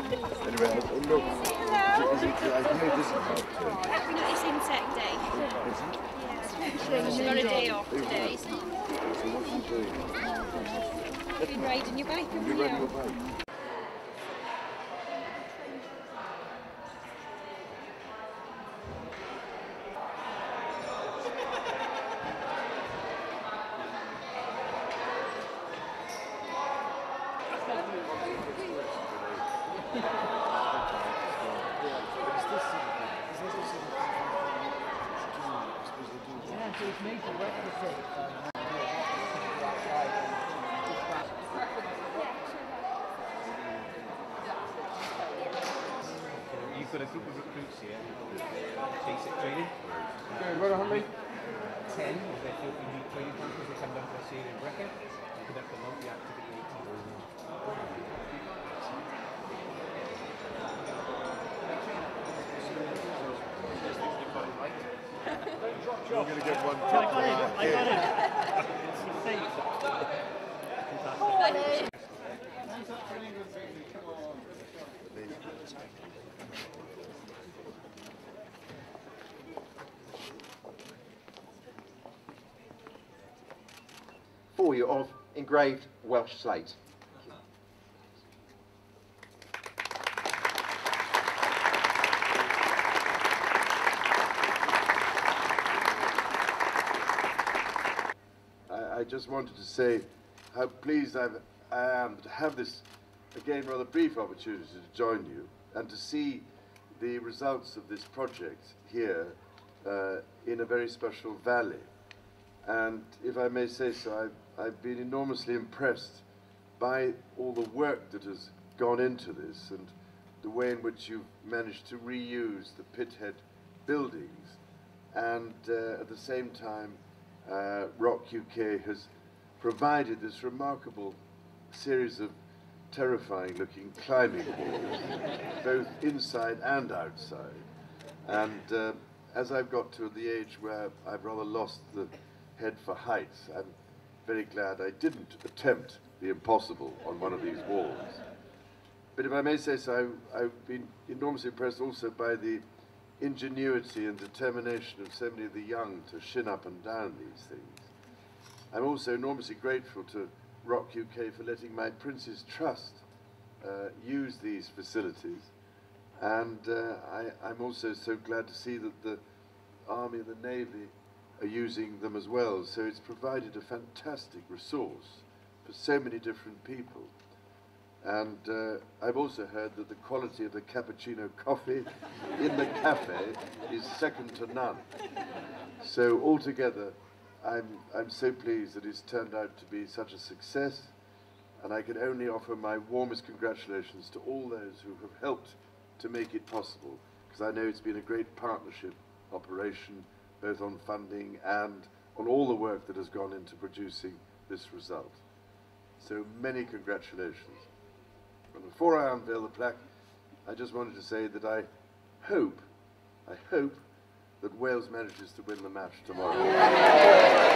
Anyway, look. Hello. Is it, is this INSET day. Is it? Got a day off today. So what are you doing? You've been riding your bike, haven't you? Riding your bike. Yeah, so it's made to replicate. You've got a group of recruits here, basic training. Okay, on me. 10 of their filthy meat training campers they come down to us here in Brecon and conduct a multi-activity 18 You're going to get one. I got it, I got it. It's safe. for you of engraved Welsh slate. I, I just wanted to say how pleased I've, I am to have this, again, rather brief opportunity to join you and to see the results of this project here uh, in a very special valley. And if I may say so, I've, I've been enormously impressed by all the work that has gone into this and the way in which you've managed to reuse the pithead buildings and uh, at the same time uh, Rock UK has provided this remarkable series of terrifying looking climbing walls, both inside and outside. And uh, as I've got to the age where I've rather lost the head for heights, I'm very glad I didn't attempt the impossible on one of these walls. But if I may say so, I've been enormously impressed also by the ingenuity and determination of so many of the young to shin up and down these things. I'm also enormously grateful to Rock UK for letting my Prince's Trust uh, use these facilities. And uh, I, I'm also so glad to see that the Army and the Navy are using them as well. So it's provided a fantastic resource for so many different people. And uh, I've also heard that the quality of the cappuccino coffee in the cafe is second to none. So altogether, I'm, I'm so pleased that it's turned out to be such a success. And I can only offer my warmest congratulations to all those who have helped to make it possible. Because I know it's been a great partnership operation, both on funding and on all the work that has gone into producing this result. So many congratulations. Before I unveil the plaque, I just wanted to say that I hope, I hope that Wales manages to win the match tomorrow.